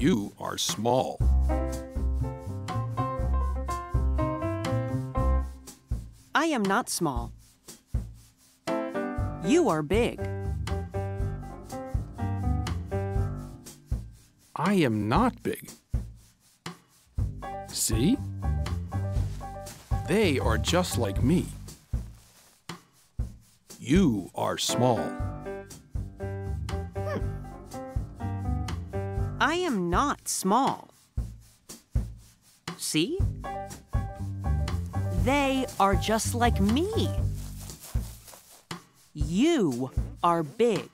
You are small. I am not small. You are big. I am not big. See? They are just like me. You are small. I am not small. See? They are just like me. You are big.